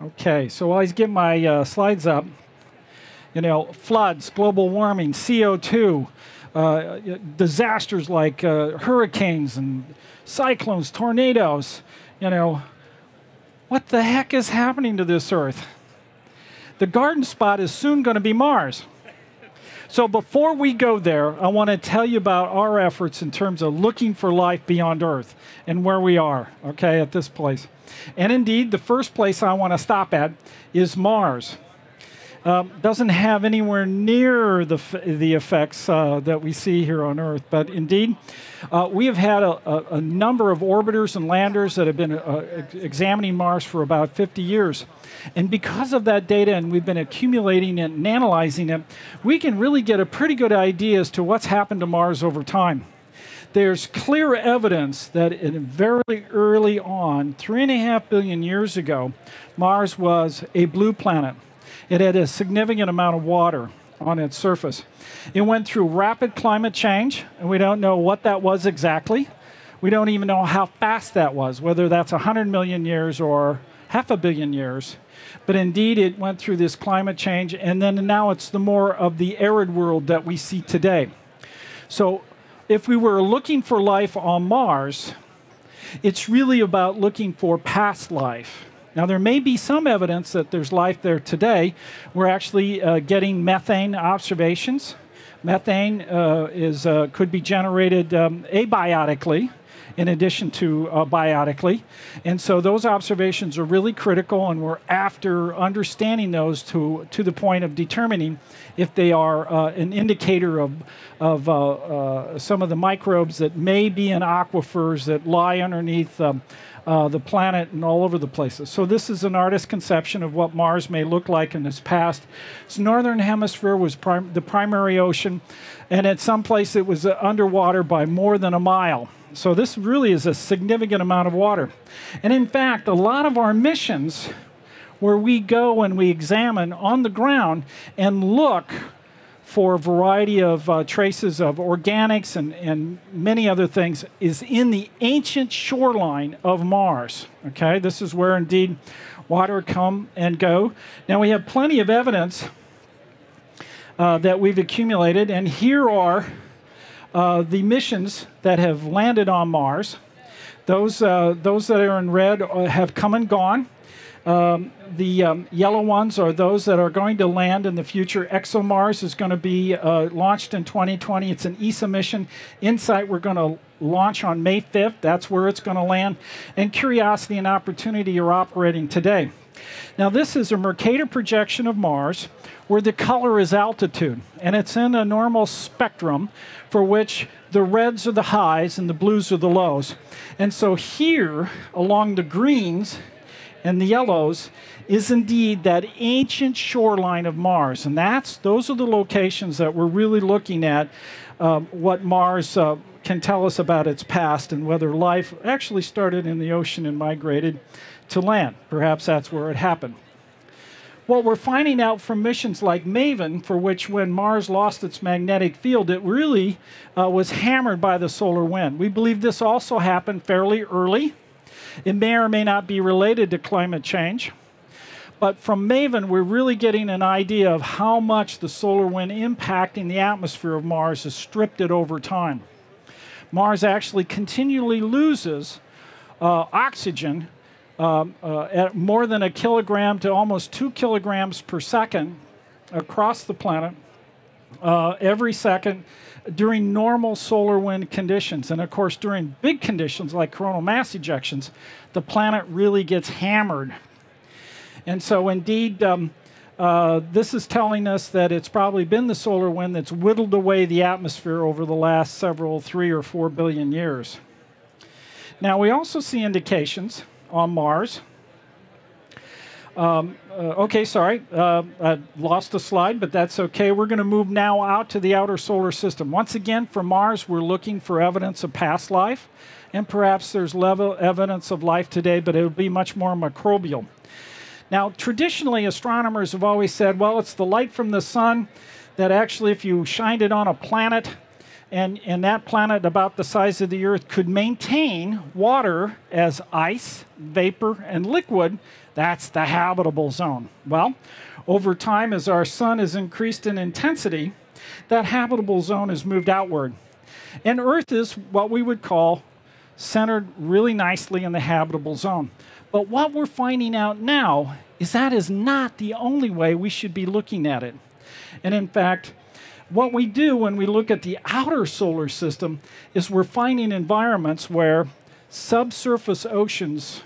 Okay, so while I get my uh, slides up, you know, floods, global warming, CO2, uh, disasters like uh, hurricanes and cyclones, tornadoes, you know, what the heck is happening to this Earth? The garden spot is soon going to be Mars. So before we go there, I want to tell you about our efforts in terms of looking for life beyond Earth and where we are, okay, at this place. And indeed, the first place I want to stop at is Mars. Um, doesn't have anywhere near the, the effects uh, that we see here on Earth, but indeed, uh, we have had a, a, a, number of orbiters and landers that have been uh, examining Mars for about 50 years. And because of that data, and we've been accumulating it and analyzing it, we can really get a pretty good idea as to what's happened to Mars over time there's clear evidence that in very early on, three and a half billion years ago, Mars was a blue planet. It had a significant amount of water on its surface. It went through rapid climate change, and we don't know what that was exactly. We don't even know how fast that was, whether that's 100 million years or half a billion years. But indeed, it went through this climate change, and then now it's the more of the arid world that we see today. So if we were looking for life on Mars, it's really about looking for past life. Now, there may be some evidence that there's life there today. We're actually uh, getting methane observations. Methane uh, is, uh, could be generated um, abiotically in addition to uh, biotically. And so those observations are really critical, and we're after understanding those to, to the point of determining if they are uh, an indicator of, of uh, uh some of the microbes that may be in aquifers that lie underneath. Um, uh, the planet and all over the places. So this is an artist's conception of what Mars may look like in its past. Its northern hemisphere was prim the primary ocean, and at some place it was uh, underwater by more than a mile. So this really is a significant amount of water. And in fact, a lot of our missions where we go and we examine on the ground and look for a variety of uh, traces of organics and, and many other things is in the ancient shoreline of Mars. Okay, this is where indeed water come and go. Now we have plenty of evidence uh, that we've accumulated, and here are uh, the missions that have landed on Mars. Those, uh, those that are in red uh, have come and gone. Um, the um, yellow ones are those that are going to land in the future. ExoMars is going to be uh, launched in 2020. It's an ESA mission. InSight we're going to launch on May 5th. That's where it's going to land. And Curiosity and Opportunity are operating today. Now, this is a Mercator projection of Mars where the color is altitude, and it's in a normal spectrum for which the reds are the highs and the blues are the lows. And so here, along the greens and the yellows, is indeed that ancient shoreline of Mars. And that's those are the locations that we're really looking at um, what Mars uh, can tell us about its past and whether life actually started in the ocean and migrated to land. Perhaps that's where it happened. What we're finding out from missions like MAVEN, for which when Mars lost its magnetic field, it really uh, was hammered by the solar wind. We believe this also happened fairly early. It may or may not be related to climate change. But from MAVEN, we're really getting an idea of how much the solar wind impacting the atmosphere of Mars has stripped it over time. Mars actually continually loses uh, oxygen um, uh, at more than a kilogram to almost two kilograms per second across the planet uh, every second during normal solar wind conditions. And of course, during big conditions like coronal mass ejections, the planet really gets hammered. And so, indeed, um, uh, this is telling us that it's probably been the solar wind that's whittled away the atmosphere over the last several three or four billion years. Now, we also see indications on Mars. Um, uh, okay, sorry, uh, I lost a slide, but that's okay. We're going to move now out to the outer solar system. Once again, for Mars, we're looking for evidence of past life, and perhaps there's level evidence of life today, but it would be much more microbial. Now, traditionally, astronomers have always said, well, it's the light from the sun that actually, if you shined it on a planet, and, and that planet about the size of the Earth could maintain water as ice, vapor, and liquid, that's the habitable zone. Well, over time, as our sun has increased in intensity, that habitable zone has moved outward. And Earth is what we would call centered really nicely in the habitable zone. But what we're finding out now is that is not the only way we should be looking at it. And in fact, what we do when we look at the outer solar system is we're finding environments where subsurface oceans,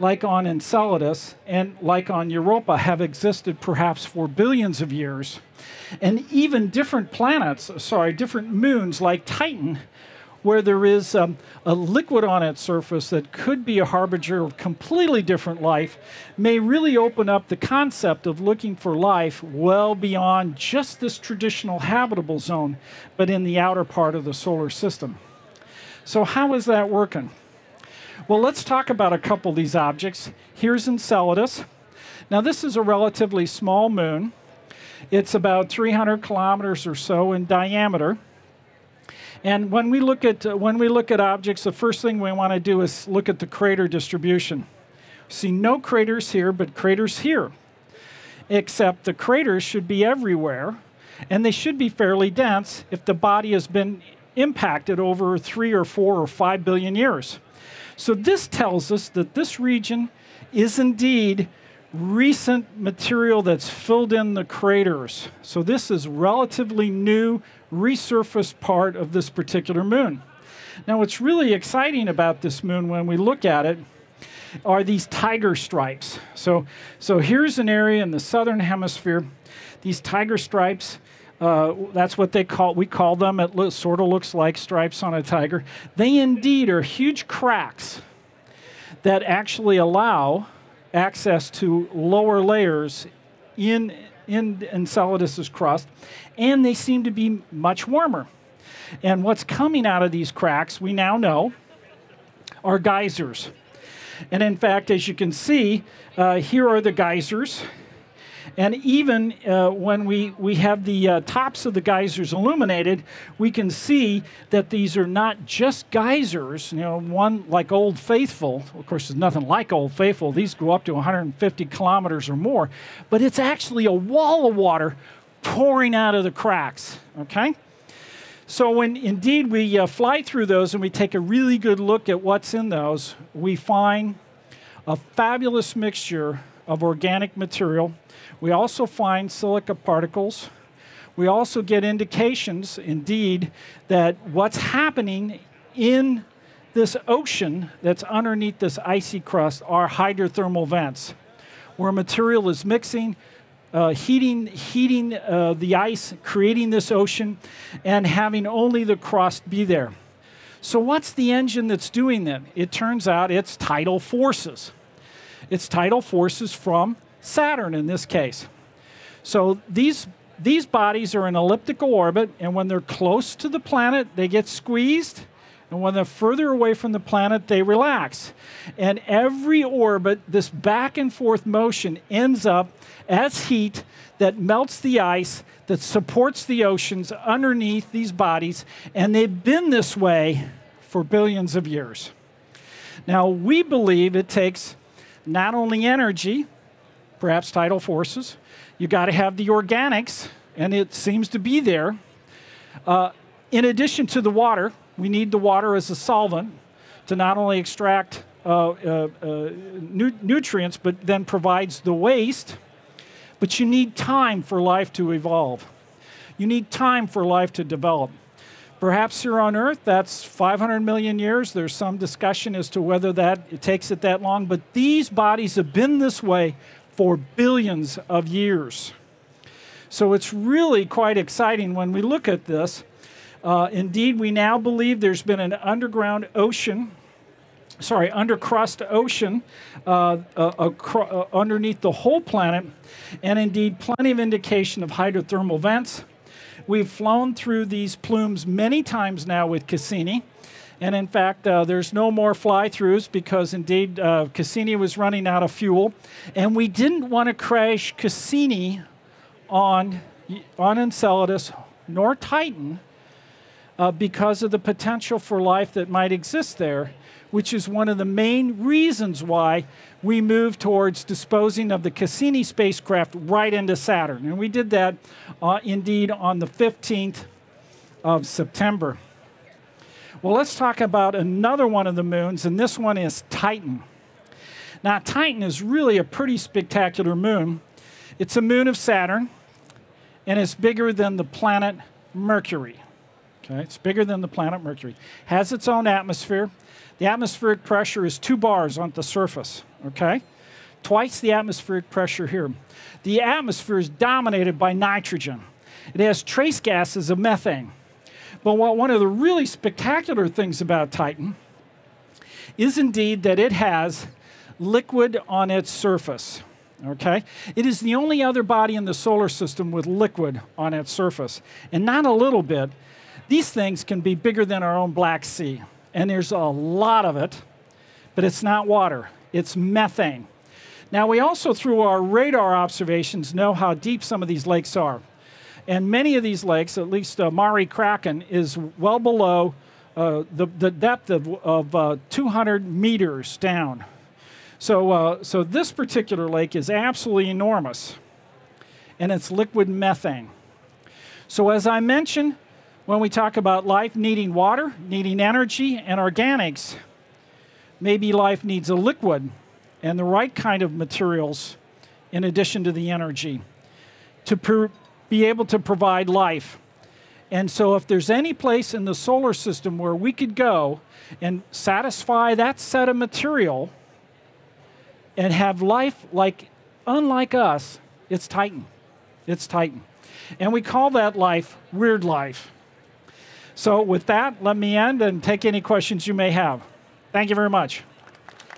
like on Enceladus and like on Europa, have existed perhaps for billions of years. And even different planets, sorry, different moons like Titan, where there is um, a liquid on its surface that could be a harbinger of completely different life, may really open up the concept of looking for life well beyond just this traditional habitable zone, but in the outer part of the solar system. So, how is that working? Well, let's talk about a couple of these objects. Here's Enceladus. Now, this is a relatively small moon. It's about 300 kilometers or so in diameter. And when we look at uh, when we look at objects, the first thing we want to do is look at the crater distribution. See no craters here, but craters here. Except the craters should be everywhere, and they should be fairly dense if the body has been impacted over three or four or five billion years. So this tells us that this region is indeed recent material that's filled in the craters. So this is relatively new resurfaced part of this particular moon. Now, what's really exciting about this moon when we look at it are these tiger stripes. So, so here's an area in the southern hemisphere. These tiger stripes, uh, that's what they call, we call them. It lo- sort of looks like stripes on a tiger. They indeed are huge cracks that actually allow access to lower layers in, in Enceladus's crust, and they seem to be much warmer. And what's coming out of these cracks, we now know, are geysers. And in fact, as you can see, uh, here are the geysers. And even uh, when we, we have the uh, tops of the geysers illuminated, we can see that these are not just geysers, you know, one like Old Faithful. Of course, there's nothing like Old Faithful. These go up to 150 kilometers or more. But it's actually a wall of water pouring out of the cracks, okay? So, when indeed we uh, fly through those and we take a really good look at what's in those, we find a fabulous mixture of organic material. We also find silica particles. We also get indications, indeed, that what's happening in this ocean that's underneath this icy crust are hydrothermal vents, where material is mixing, uh, heating, heating uh, the ice, creating this ocean, and having only the crust be there. So, what's the engine that's doing that? It turns out it's tidal forces. It's tidal forces from Saturn in this case. So, these, these bodies are in elliptical orbit, and when they're close to the planet, they get squeezed. And when they're further away from the planet, they relax. And every orbit, this back and forth motion ends up as heat that melts the ice, that supports the oceans underneath these bodies. And they've been this way for billions of years. Now, we believe it takes not only energy, perhaps tidal forces, you got to have the organics, and it seems to be there. Uh, in addition to the water, we need the water as a solvent to not only extract uh, uh, uh, nu- nutrients, but then provides the waste. But you need time for life to evolve. You need time for life to develop. Perhaps here on Earth, that's 500 million years. There's some discussion as to whether that it takes it that long, but these bodies have been this way for billions of years. So it's really quite exciting when we look at this uh, indeed, we now believe there's been an underground ocean, sorry, undercrust ocean uh, uh, underneath the whole planet, and indeed, plenty of indication of hydrothermal vents. We've flown through these plumes many times now with Cassini. And in fact, uh, there's no more fly throughs because indeed uh, Cassini was running out of fuel. And we didn't want to crash Cassini on, on Enceladus nor Titan uh, because of the potential for life that might exist there, which is one of the main reasons why we moved towards disposing of the Cassini spacecraft right into Saturn. And we did that uh, indeed on the 15th of September. Well, let's talk about another one of the moons, and this one is Titan. Now, Titan is really a pretty spectacular moon. It's a moon of Saturn, and it's bigger than the planet Mercury. Okay, it's bigger than the planet Mercury. Has its own atmosphere. The atmospheric pressure is two bars on the surface. Okay, twice the atmospheric pressure here. The atmosphere is dominated by nitrogen. It has trace gases of methane. But what, one of the really spectacular things about Titan is indeed that it has liquid on its surface. Okay? It is the only other body in the solar system with liquid on its surface. And not a little bit. These things can be bigger than our own Black Sea. And there's a lot of it, but it's not water, it's methane. Now, we also, through our radar observations, know how deep some of these lakes are. And many of these lakes, at least uh, Mare Kraken, is well below uh, the, the depth of, of uh, 200 meters down. So, uh, so this particular lake is absolutely enormous, and it's liquid methane. So, as I mentioned, when we talk about life needing water, needing energy, and organics, maybe life needs a liquid and the right kind of materials in addition to the energy to be able to provide life. And so, if there's any place in the solar system where we could go and satisfy that set of material and have life like unlike us, it's Titan. It's Titan. And we call that life weird life. So, with that, let me end and take any questions you may have. Thank you very much.